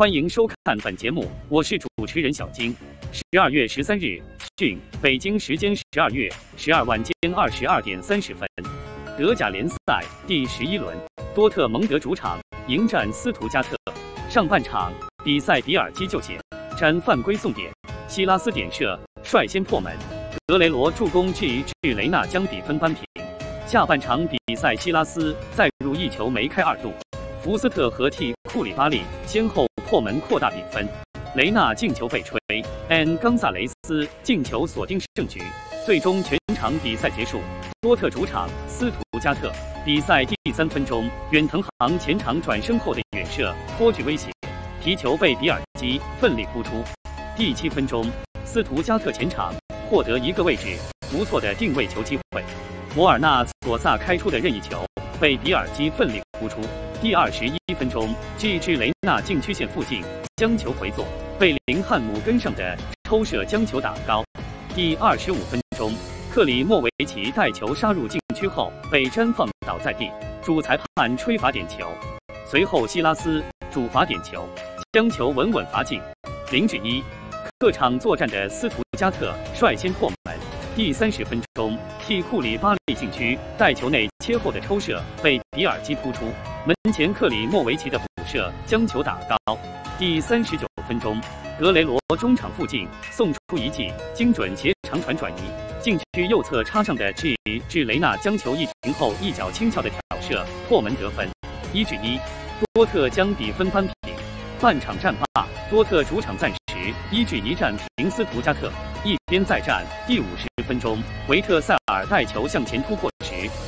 欢迎收看本节目，我是主持人小金。十二月十三日，讯，北京时间十二月十二晚间二十二点三十分，德甲联赛第十一轮，多特蒙德主场迎战斯图加特。上半场比赛，比尔基救险，沾犯规送点，希拉斯点射率先破门，德雷罗助攻，G 至雷纳将比分扳平。下半场比赛，希拉斯再入一球，梅开二度。福斯特和替库里巴利先后破门扩大比分。雷纳进球被吹，N 冈萨雷斯进球锁定胜局。最终全场比赛结束，多特主场斯图加特。比赛第三分钟，远藤航前场转身后的远射颇具威胁，皮球被比尔基奋力扑出。第七分钟，斯图加特前场获得一个位置不错的定位球机会，摩尔纳索萨开出的任意球被比尔基奋力扑出。第二十一分钟，G 至雷纳禁区线附近将球回做，被林汉姆跟上的抽射将球打高。第二十五分钟，克里莫维奇带球杀入禁区后被詹放倒在地，主裁判吹罚点球。随后希拉斯主罚点球，将球稳稳罚进，零至一。客场作战的斯图加特率先破门。第三十分钟，替库里巴利禁区带球内切后的抽射被比尔基扑出。门前克里莫维奇的补射将球打高。第三十九分钟，格雷罗中场附近送出一记精准斜长传转移，禁区右侧插上的 G 至雷纳将球一停后一脚轻巧的挑射破门得分，一比一，多特将比分扳平。半场战罢，多特主场暂时一比一战平斯图加特。一边再战，第五十分钟，维特塞尔带球向前突破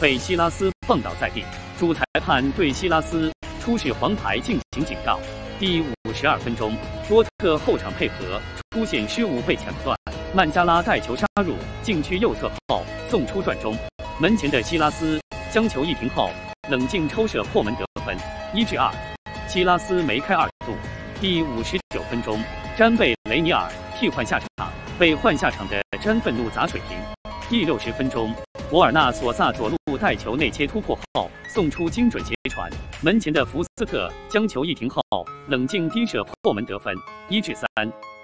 被希拉斯放倒在地。主裁判对希拉斯出示黄牌进行警告。第五十二分钟，多特后场配合出现失误被抢断，曼加拉带球杀入禁区右侧后送出转中，门前的希拉斯将球一停后冷静抽射破门得分，一至二。希拉斯梅开二度。第五十九分钟，詹贝雷尼尔替换下场，被换下场的詹愤怒砸水瓶。第六十分钟。博尔纳索萨左路带球内切突破后，送出精准斜传，门前的福斯特将球一停后，冷静低射破门得分，一至三。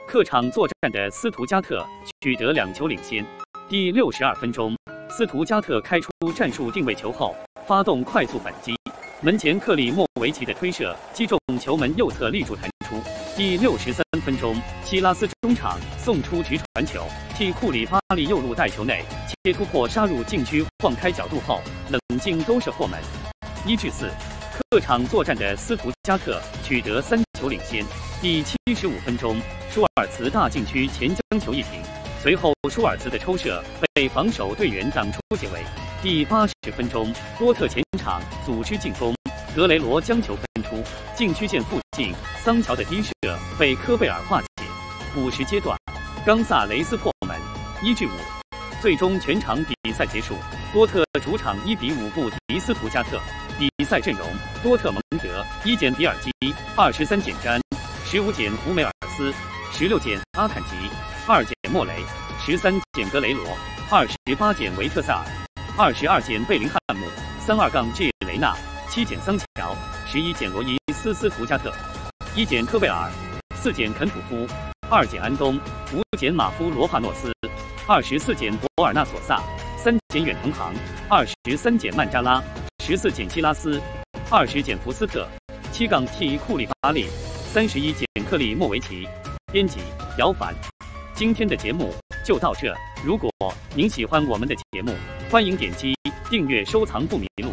客场作战的斯图加特取得两球领先。第六十二分钟，斯图加特开出战术定位球后，发动快速反击，门前克里莫维奇的推射击中球门右侧立柱弹。第六十三分钟，希拉斯中场送出直传球，替库里巴利右路带球内。切突破杀入禁区，晃开角度后冷静勾射破门，一至四。客场作战的斯图加特取得三球领先。第七十五分钟，舒尔茨大禁区前将球一停，随后舒尔茨的抽射被防守队员挡出解围。第八十分钟，多特前场组织进攻，格雷罗将球分出禁区线附近，桑乔的低射被科贝尔化解。补时阶段，冈萨雷斯破门，一至五。最终全场比赛结束，多特主场一比五不敌斯图加特。比赛阵容：多特蒙德一减比尔基，二十三减詹，十五减胡梅尔斯，十六减阿坎吉，二减莫雷，十三减格雷罗，二十八减维特塞尔，二十二减贝林汉姆，三二杠 G 雷纳，七减桑乔，十一减罗伊斯斯图加特，一减科贝尔，四减肯普夫，二减安东，五减马夫罗帕诺斯。二十四减博尔纳索萨，三减远藤航，二十三减曼扎拉，十四减希拉斯，二十减福斯特，七杠 T 库里巴利，三十一减克里莫维奇。编辑：姚凡。今天的节目就到这。如果您喜欢我们的节目，欢迎点击订阅、收藏不迷路。